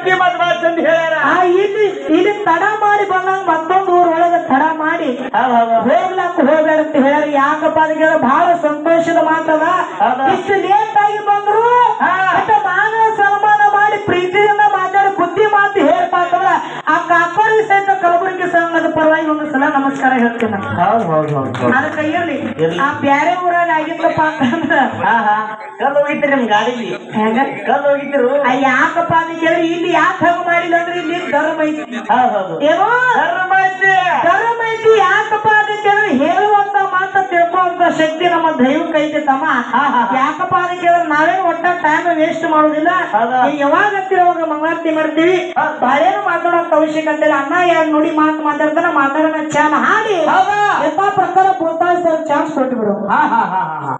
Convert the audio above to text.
ಬುದ್ಧಿ ಮತ್ ಅಂತ ಹೇಳ್ಯಾರ. ಆ ಇಲ್ಲಿ ಇಲ್ಲಿ ತಡ ಮಾಡಿ ಬಂದಂಗ ಮತ್ತೊಂದು ಊರ್ ಒಳಗ ತಡ ಮಾಡಿ. ಹೋಗ್ಲಕ್ಕ ಹೋಗ್ಬೇಡ ಅಂತ ಹೇಳ್ಯಾರ. ಯಾಕಪ್ಪ ಅದಕ್ಕೆ ಬಹಳ ಸಂತೋಷದ ಮಾತದ? ಇಷ್ಟು ಲೇಟ್ ಆಗಿ ಬಂದ್ರು ಮಾನ ಸನ್ಮಾನ ಮಾಡಿ ಪ್ರೀತಿಯಿಂದ ಮಾತಾಡಿ ಬುದ್ಧಿ ಮಾತು ಹೇಳ್ಪ ಅಂತಂದ್ರ ಆ ಕಾಕೋರಿಗೆ ಸಹಿತ ಕಲಬುರಗಿ ಸಂಘದ ಪರವಾಗಿ ಒಂದು ಸಲ ನಮಸ್ಕಾರ ಹೇಳ್ತೇನೆ. ಹೌದ್ ಹೌದ್ ಹೌದ್ ಅದಕ್ಕೆ ಇರ್ಲಿ. ಆ ಬ್ಯಾರೆ ಊರಾಗ ಆಗಿತ್ತಪ್ಪ ಅಂತಂದ್ರ ಹಾ ಹಾ. ಕಲ್ಲು ಹೋಗಿತ್ರಿ ನಿಮ್ ಗಾಡಿಲಿ ಹೆಂಗ? ಕಲ್ಲು ಹೋಗಿದ್ರು ಆ ಯಾಕಪ್ಪ ಅಂತ ಕೇಳಿ ಇಲ್ಲಿ ಯಾಕೆ ಹಂಗ ಮಾಡಿಲ್ಲ ಅಂದ್ರೆ ಇಲ್ಲಿ ಧರ್ಮ ಐತಿ. ಹಾ ಹೌದು ಏನೋ? ಧರ್ಮ ಐತಿ. ಧರ್ಮ ಐತಿ ಯಾಕಪ್ಪ ಅಂತ ಕೇಳಿ ಹೇಳುವಂತ ಮಾತ ತಿಳ್ಕೊಂತ ಶಕ್ತಿ ನಮ್ಮ ದೈವಕ್ಕೆ ಐತೆ ತಮ್ಮ. ಹಾ, ಹಾ. ಯಾಕಪ್ಪ ಅಂತ ಕೇಳಿದ್ರೆ ನಾವೇ ಒಟ್ಟ ಟೈಮ್ ವೇಸ್ಟ್ ಮಾಡೋದಿಲ್ಲ? ಯಾವಾಗ ಹತ್ತಿರ ಅವಾಗ ಮಂಗಳಾರತಿ ಮಾಡ್ತೀವಿ? ಬಾಳೇನು ಮಾತಾಡುವಂತ ಅವಶ್ಯಕತೆ ಇಲ್ಲ ಅಣ್ಣ ಯಾರು ನೋಡಿ ಮಾತು ಮಾತಾಡ್ತಾನ ಮಾತಾಡೋಣ ಚಾನ್ ಹಾಡಿ. ಯಥಾ ಪ್ರಕಾರ ಪ್ರೋತ್ಸಾಹಿಸೋ ಚಾನ್ಸ್ ಕೊಟ್ಬಿಡು. ಬಿಡು ಹಾ ಹಾ ಹಾ ಹಾ.